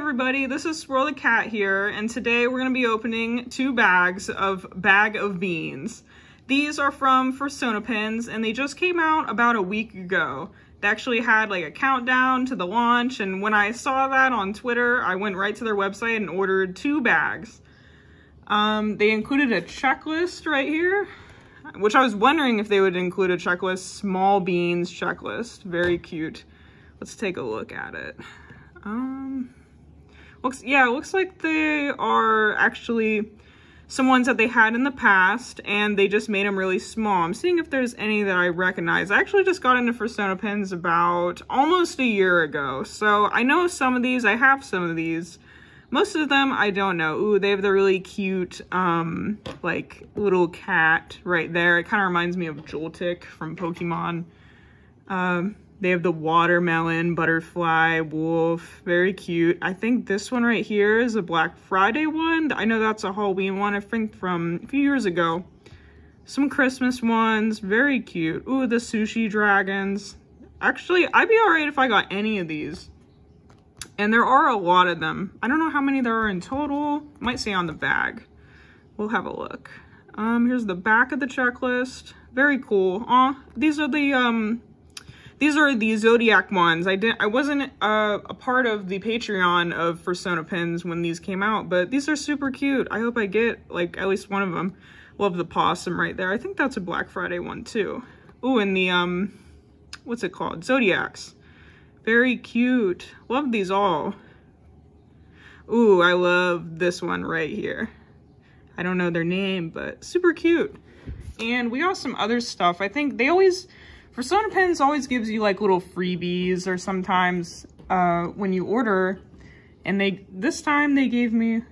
everybody, this is Swirl the Cat here, and today we're going to be opening two bags of Bag of Beans. These are from Fursona Pins, and they just came out about a week ago. They actually had like a countdown to the launch, and when I saw that on Twitter, I went right to their website and ordered two bags. Um, they included a checklist right here, which I was wondering if they would include a checklist, small beans checklist, very cute. Let's take a look at it. Um, looks, yeah, it looks like they are actually some ones that they had in the past and they just made them really small. I'm seeing if there's any that I recognize. I actually just got into Fursona pins about almost a year ago. So I know some of these, I have some of these. Most of them I don't know. Ooh, they have the really cute, um, like little cat right there. It kind of reminds me of Joltik from Pokemon. Um, they have the watermelon, butterfly, wolf, very cute. I think this one right here is a Black Friday one. I know that's a Halloween one, I think from a few years ago. Some Christmas ones, very cute. Ooh, the sushi dragons. Actually, I'd be alright if I got any of these. And there are a lot of them. I don't know how many there are in total. Might say on the bag. We'll have a look. Um, here's the back of the checklist. Very cool. Aw, these are the, um, these are the Zodiac ones. I didn't, I wasn't uh, a part of the Patreon of Fursona pins when these came out, but these are super cute. I hope I get like at least one of them. Love the possum right there. I think that's a Black Friday one too. Ooh, and the, um, what's it called? Zodiacs. Very cute. Love these all. Ooh, I love this one right here. I don't know their name, but super cute. And we got some other stuff. I think they always, Fursona Pins always gives you like little freebies or sometimes uh, when you order. And they this time they gave me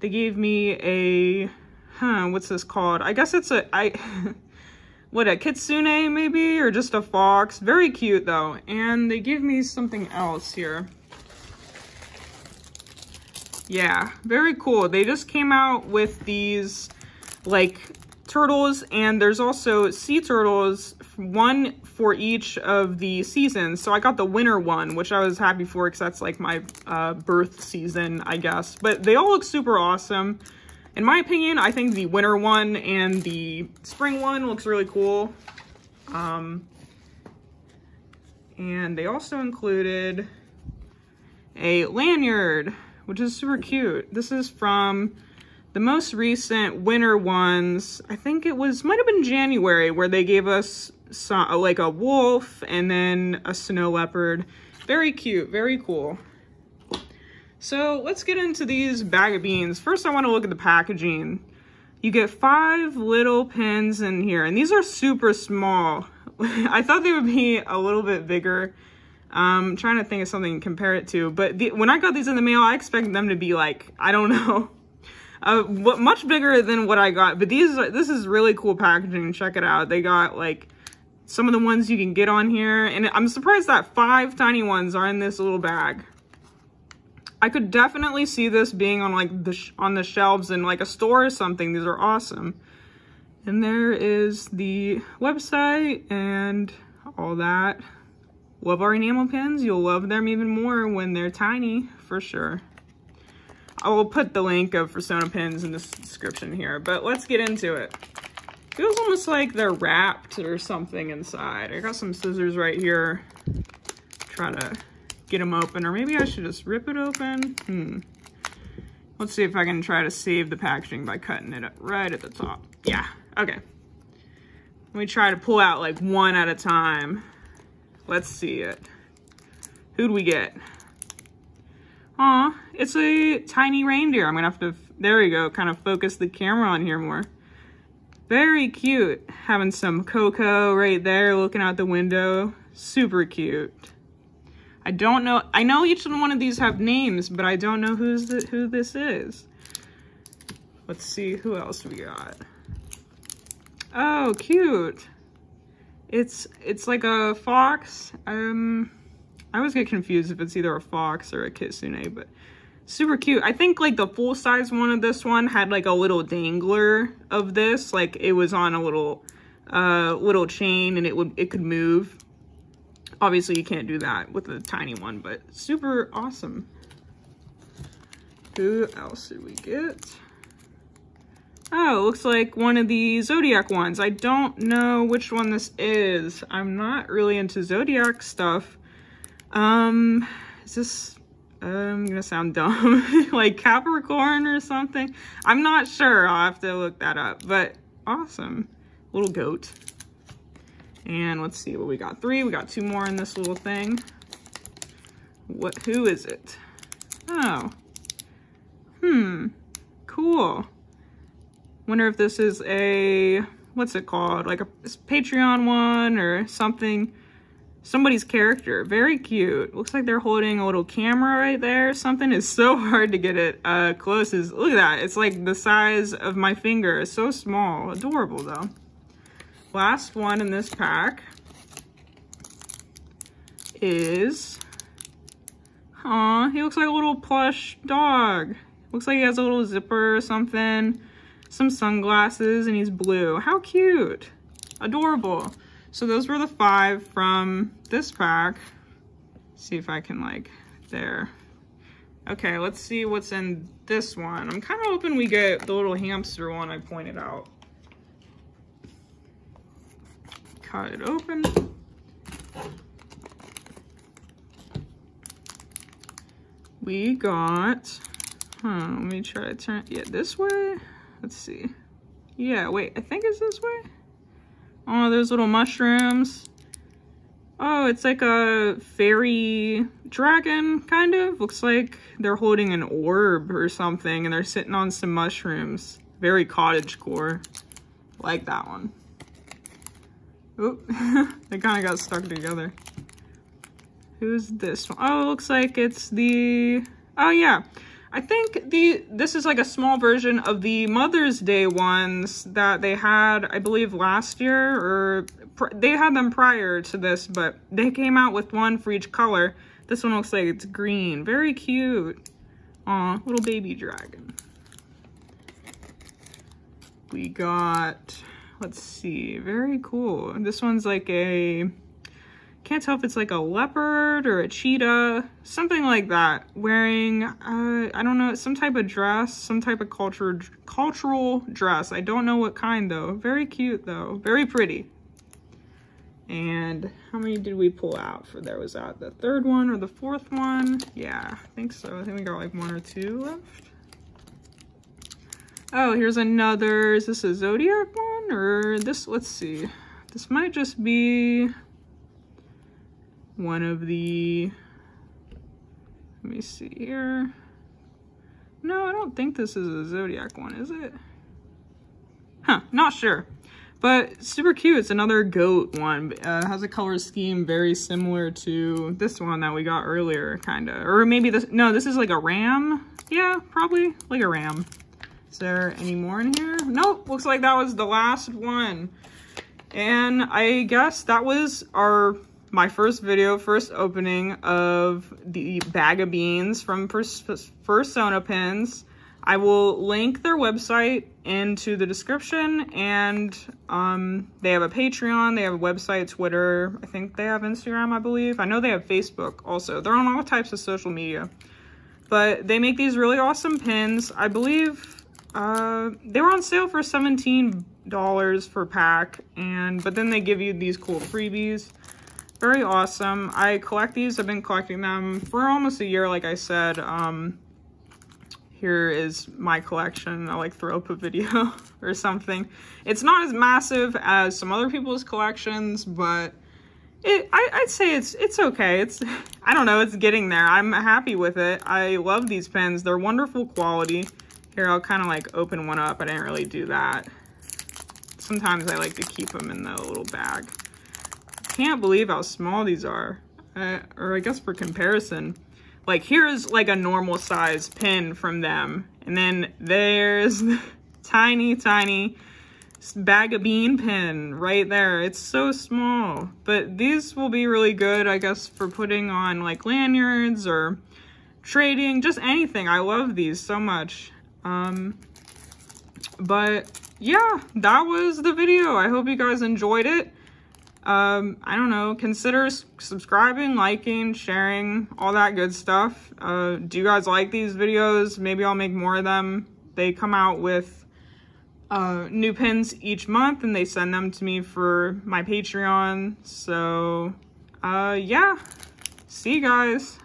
they gave me a huh, what's this called? I guess it's a I what a kitsune maybe or just a fox. Very cute though. And they give me something else here. Yeah, very cool. They just came out with these like turtles and there's also sea turtles one for each of the seasons. So i got the winter one which i was happy for because that's like my uh, birth season i guess. But they all look super awesome. In my opinion i think the winter one and the spring one looks really cool. Um, and they also included a lanyard which is super cute. This is from the most recent winter ones, I think it was, might have been January, where they gave us some, like a wolf and then a snow leopard. Very cute, very cool. So let's get into these bag of beans. First, I want to look at the packaging. You get five little pins in here, and these are super small. I thought they would be a little bit bigger. Um, I'm trying to think of something to compare it to, but the, when I got these in the mail, I expected them to be like, I don't know, uh, much bigger than what I got. But these, are, this is really cool packaging. Check it out. They got like some of the ones you can get on here. And I'm surprised that five tiny ones are in this little bag. I could definitely see this being on like the on the shelves in like a store or something. These are awesome. And there is the website and all that. Love our enamel pins. You'll love them even more when they're tiny, for sure. I will put the link of Fursona pins in the description here, but let's get into it. Feels almost like they're wrapped or something inside. I got some scissors right here. Try to get them open, or maybe I should just rip it open. Hmm. Let's see if I can try to save the packaging by cutting it up right at the top. Yeah, okay. Let me try to pull out like one at a time. Let's see it. Who'd we get? Aw, it's a tiny reindeer. I'm gonna have to, there we go, kind of focus the camera on here more. Very cute. Having some cocoa right there looking out the window. Super cute. I don't know, I know each one of these have names, but I don't know who's the, who this is. Let's see, who else we got? Oh, cute. It's, it's like a fox. Um, I always get confused if it's either a fox or a kitsune, but super cute. I think like the full size one of this one had like a little dangler of this, like it was on a little uh little chain and it would it could move. Obviously you can't do that with a tiny one, but super awesome. Who else did we get? Oh, looks like one of the Zodiac ones. I don't know which one this is. I'm not really into Zodiac stuff. Um, is this, I'm gonna sound dumb, like Capricorn or something? I'm not sure. I'll have to look that up, but awesome. Little goat. And let's see what we got. Three, we got two more in this little thing. What, who is it? Oh. Hmm. Cool. Wonder if this is a, what's it called? Like a Patreon one or something. Somebody's character. Very cute. Looks like they're holding a little camera right there. Something is so hard to get it uh, close. Is Look at that. It's like the size of my finger. It's so small. Adorable though. Last one in this pack is, aw, he looks like a little plush dog. Looks like he has a little zipper or something some sunglasses, and he's blue. How cute. Adorable. So those were the five from this pack. see if I can like, there. Okay, let's see what's in this one. I'm kind of hoping we get the little hamster one I pointed out. Cut it open. We got, huh, let me try to turn, yeah, this way. Let's see. Yeah, wait, I think it's this way. Oh, there's little mushrooms. Oh, it's like a fairy dragon, kind of. Looks like they're holding an orb or something, and they're sitting on some mushrooms. Very cottage core. Like that one. Oop, they kind of got stuck together. Who's this one? Oh, looks like it's the... Oh, yeah. I think the this is like a small version of the Mother's Day ones that they had, I believe, last year, or they had them prior to this, but they came out with one for each color. This one looks like it's green. Very cute. Aw, little baby dragon. We got, let's see, very cool. This one's like a can't tell if it's like a leopard or a cheetah, something like that, wearing, uh, I don't know, some type of dress, some type of culture, cultural dress. I don't know what kind though. Very cute though, very pretty. And how many did we pull out for there? Was that the third one or the fourth one? Yeah, I think so. I think we got like one or two left. Oh, here's another, is this a Zodiac one or this, let's see. This might just be one of the, let me see here. No, I don't think this is a Zodiac one, is it? Huh, not sure. But super cute. It's another goat one. Uh, has a color scheme very similar to this one that we got earlier, kind of. Or maybe this, no, this is like a ram. Yeah, probably like a ram. Is there any more in here? Nope, looks like that was the last one. And I guess that was our my first video, first opening of the bag of beans from First Persona Pins. I will link their website into the description and um, they have a Patreon, they have a website, Twitter, I think they have Instagram, I believe. I know they have Facebook also. They're on all types of social media. But they make these really awesome pins. I believe uh, they were on sale for $17 per pack, and but then they give you these cool freebies very awesome. I collect these. I've been collecting them for almost a year, like I said. Um, here is my collection. I'll like throw up a video or something. It's not as massive as some other people's collections, but it, I, I'd say it's it's okay. It's I don't know. It's getting there. I'm happy with it. I love these pens. They're wonderful quality. Here, I'll kind of like open one up. I didn't really do that. Sometimes I like to keep them in the little bag can't believe how small these are. Uh, or I guess for comparison, like here's like a normal size pin from them. And then there's tiny, tiny bag of bean pin right there. It's so small, but these will be really good, I guess, for putting on like lanyards or trading, just anything. I love these so much. Um, but yeah, that was the video. I hope you guys enjoyed it. Um, I don't know, consider subscribing, liking, sharing, all that good stuff. Uh, do you guys like these videos? Maybe I'll make more of them. They come out with uh, new pins each month and they send them to me for my Patreon. So, uh, yeah. See you guys.